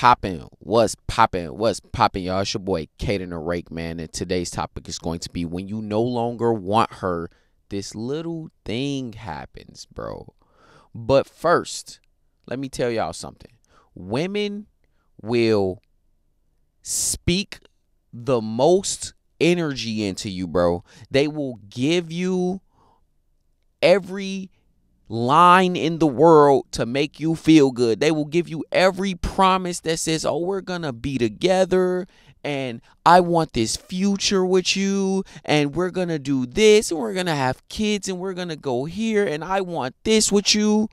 popping? What's popping? What's popping, y'all? It's your boy Cahden the Rake, man. And today's topic is going to be when you no longer want her, this little thing happens, bro. But first, let me tell y'all something. Women will speak the most energy into you, bro. They will give you every line in the world to make you feel good. They will give you every promise that says, "Oh, we're going to be together and I want this future with you and we're going to do this and we're going to have kids and we're going to go here and I want this with you."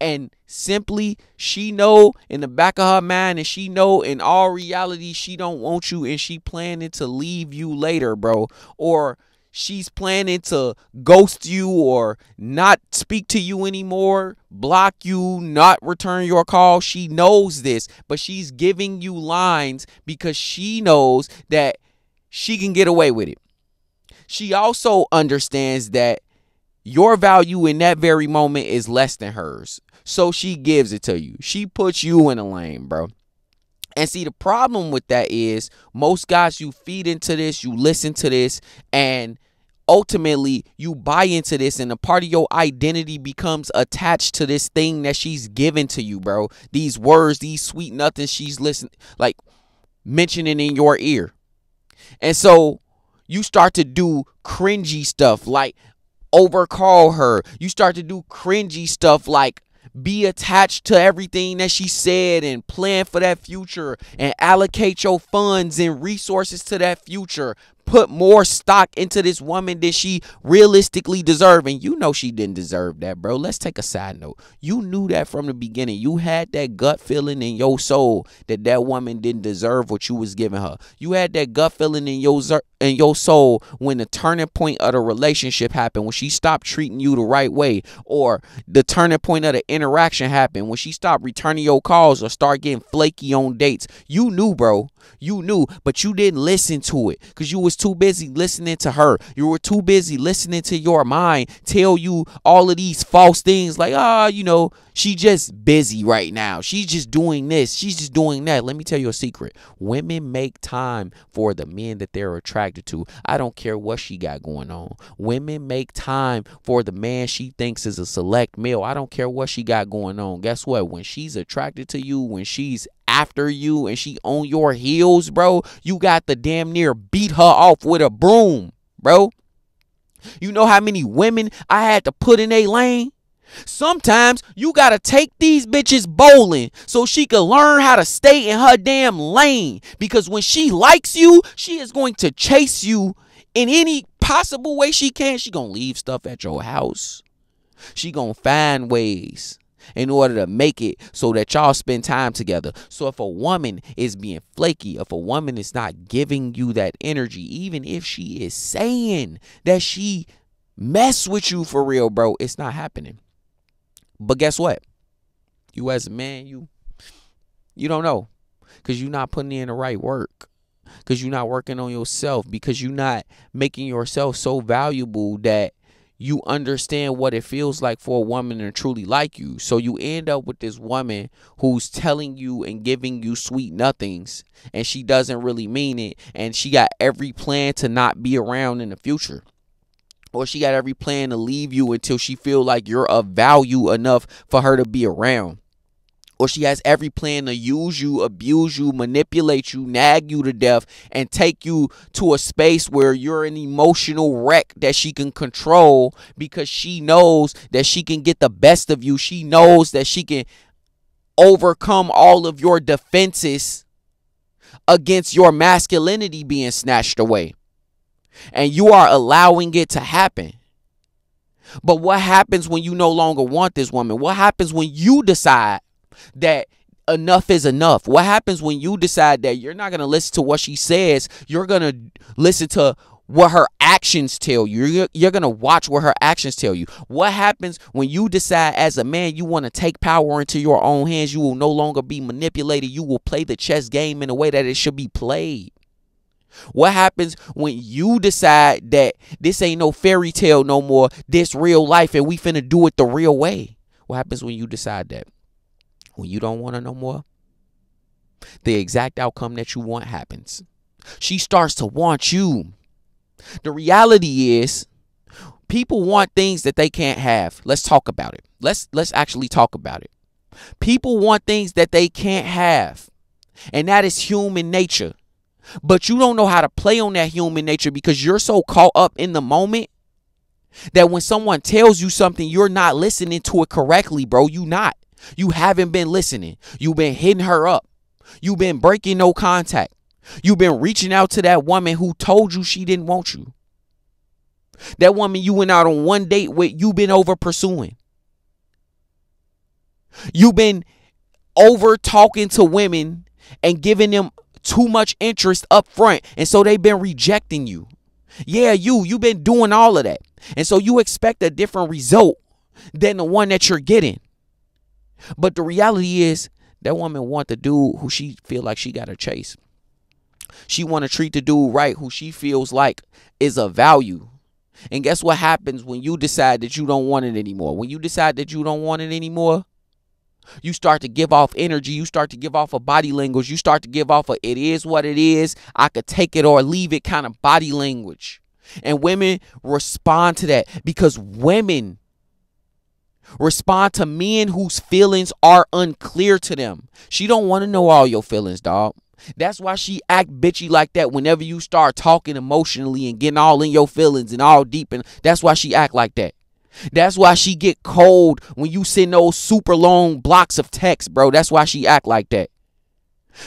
And simply she know in the back of her mind and she know in all reality she don't want you and she planning to leave you later, bro. Or she's planning to ghost you or not speak to you anymore, block you, not return your call. She knows this, but she's giving you lines because she knows that she can get away with it. She also understands that your value in that very moment is less than hers. So she gives it to you. She puts you in a lane, bro. And see, the problem with that is most guys, you feed into this, you listen to this, and ultimately you buy into this and a part of your identity becomes attached to this thing that she's given to you bro. These words these sweet nothings she's listening like mentioning in your ear. And so you start to do cringy stuff like overcall her. You start to do cringy stuff like be attached to everything that she said and plan for that future and allocate your funds and resources to that future put more stock into this woman than she realistically deserve. And you know she didn't deserve that bro. Let's take a side note. You knew that from the beginning. You had that gut feeling in your soul that that woman didn't deserve what you was giving her. You had that gut feeling in your in your soul when the turning point of the relationship happened when she stopped treating you the right way or the turning point of the interaction happened when she stopped returning your calls or start getting flaky on dates. You knew bro you knew but you didn't listen to it because you was too busy listening to her. You were too busy listening to your mind tell you all of these false things like, ah, oh, you know, she just busy right now. She's just doing this. She's just doing that. Let me tell you a secret. Women make time for the men that they're attracted to. I don't care what she got going on. Women make time for the man she thinks is a select male. I don't care what she got going on. Guess what? When she's attracted to you, when she's after you and she on your heels, bro, you got to damn near beat her off with a broom, bro. You know how many women I had to put in a lane? Sometimes you gotta take these bitches bowling so she can learn how to stay in her damn lane. Because when she likes you, she is going to chase you in any possible way she can. She gonna leave stuff at your house. She gonna find ways in order to make it so that y'all spend time together. So if a woman is being flaky, if a woman is not giving you that energy, even if she is saying that she mess with you for real, bro, it's not happening. But guess what? You as a man, you you don't know because you're not putting in the right work because you're not working on yourself because you're not making yourself so valuable that you understand what it feels like for a woman to truly like you. So you end up with this woman who's telling you and giving you sweet nothings and she doesn't really mean it and she got every plan to not be around in the future. Or she got every plan to leave you until she feel like you're of value enough for her to be around or she has every plan to use you, abuse you, manipulate you, nag you to death, and take you to a space where you're an emotional wreck that she can control because she knows that she can get the best of you. She knows that she can overcome all of your defenses against your masculinity being snatched away. And you are allowing it to happen. But what happens when you no longer want this woman? What happens when you decide that enough is enough. What happens when you decide that you're not going to listen to what she says? You're going to listen to what her actions tell you. You're, you're going to watch what her actions tell you. What happens when you decide as a man you want to take power into your own hands? You will no longer be manipulated. You will play the chess game in a way that it should be played. What happens when you decide that this ain't no fairy tale no more, this real life, and we finna do it the real way? What happens when you decide that? When you don't want her no more? the exact outcome that you want happens. She starts to want you. The reality is people want things that they can't have. Let's talk about it. Let's let's actually talk about it. People want things that they can't have. And that is human nature. But you don't know how to play on that human nature because you're so caught up in the moment that when someone tells you something, you're not listening to it correctly, bro. You not. You haven't been listening. You've been hitting her up. You've been breaking no contact. You've been reaching out to that woman who told you she didn't want you. That woman you went out on one date with, you've been over pursuing. You've been over talking to women and giving them too much interest up front. And so they've been rejecting you. Yeah, you, you've been doing all of that. And so you expect a different result than the one that you're getting. But the reality is that woman want the dude who she feel like she got to chase. She want to treat the dude right who she feels like is a value. And guess what happens when you decide that you don't want it anymore? When you decide that you don't want it anymore, you start to give off energy. You start to give off a body language. You start to give off a it is what it is. I could take it or leave it kind of body language. And women respond to that because women respond to men whose feelings are unclear to them. She don't want to know all your feelings, dog. That's why she act bitchy like that whenever you start talking emotionally and getting all in your feelings and all deep and that's why she act like that. That's why she get cold when you send those super long blocks of text, bro. That's why she act like that.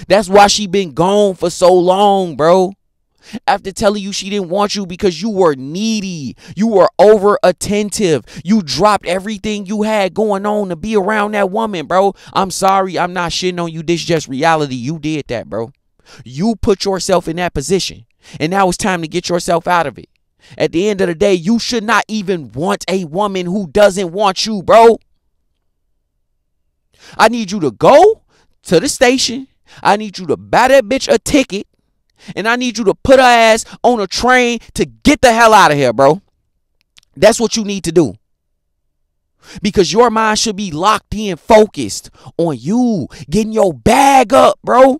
That's why she been gone for so long, bro. After telling you she didn't want you because you were needy, you were over attentive, you dropped everything you had going on to be around that woman, bro. I'm sorry, I'm not shitting on you. This just reality. You did that, bro. You put yourself in that position, and now it's time to get yourself out of it. At the end of the day, you should not even want a woman who doesn't want you, bro. I need you to go to the station. I need you to buy that bitch a ticket. And I need you to put her ass on a train to get the hell out of here, bro. That's what you need to do. Because your mind should be locked in, focused on you getting your bag up, bro.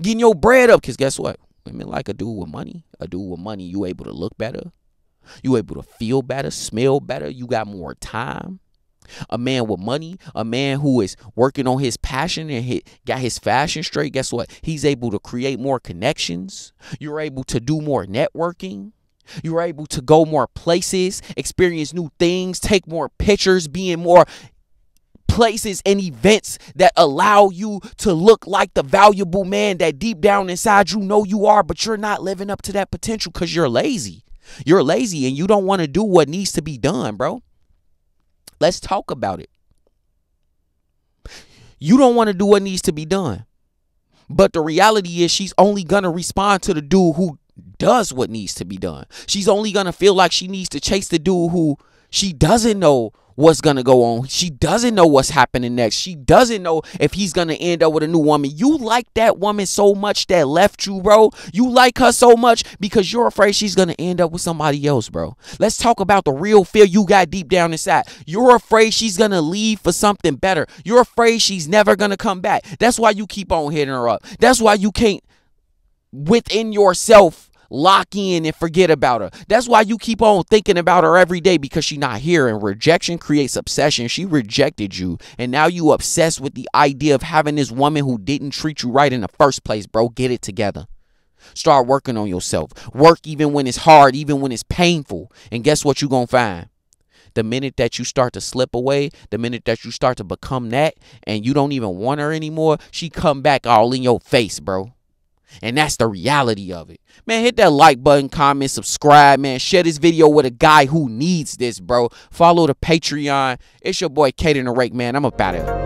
Getting your bread up. Because guess what? Women like a dude with money. A dude with money, you able to look better. You able to feel better, smell better. You got more time. A man with money, a man who is working on his passion and hit, got his fashion straight. Guess what? He's able to create more connections. You're able to do more networking. You're able to go more places, experience new things, take more pictures, be in more places and events that allow you to look like the valuable man that deep down inside you know you are, but you're not living up to that potential because you're lazy. You're lazy and you don't want to do what needs to be done, bro. Let's talk about it. You don't want to do what needs to be done. But the reality is she's only going to respond to the dude who does what needs to be done. She's only going to feel like she needs to chase the dude who she doesn't know what's gonna go on. She doesn't know what's happening next. She doesn't know if he's gonna end up with a new woman. You like that woman so much that left you, bro. You like her so much because you're afraid she's gonna end up with somebody else, bro. Let's talk about the real fear you got deep down inside. You're afraid she's gonna leave for something better. You're afraid she's never gonna come back. That's why you keep on hitting her up. That's why you can't within yourself lock in and forget about her. That's why you keep on thinking about her every day because she's not here. And rejection creates obsession. She rejected you. And now you obsessed with the idea of having this woman who didn't treat you right in the first place, bro. Get it together. Start working on yourself. Work even when it's hard, even when it's painful. And guess what you're going to find? The minute that you start to slip away, the minute that you start to become that and you don't even want her anymore, she come back all in your face, bro. And that's the reality of it. Man, hit that like button, comment, subscribe, man. Share this video with a guy who needs this, bro. Follow the Patreon. It's your boy, Cahden the Rake, man. I'm about it.